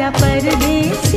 राजा परदेसी।